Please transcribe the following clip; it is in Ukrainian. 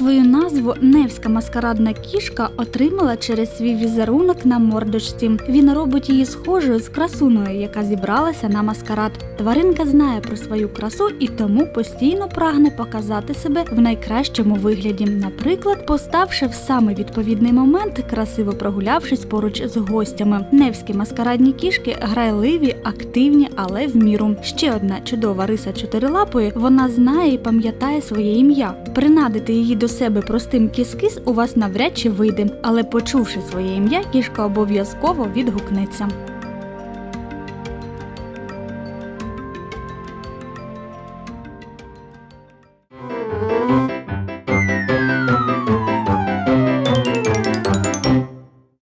Назву Невська маскарадна кішка отримала через свій візерунок на мордочці. Він робить її схожою з красуною, яка зібралася на маскарад. Тваринка знає про свою красу і тому постійно прагне показати себе в найкращому вигляді. Наприклад, поставши в саме відповідний момент, красиво прогулявшись поруч з гостями. Невські маскарадні кішки грайливі, активні, але в міру. Ще одна чудова риса чотирилапої. Вона знає і пам'ятає своє ім'я. Принадити її до себе простим кіскис у вас навряд чи вийде, але почувши своє ім'я, кішка обов'язково відгукнеться.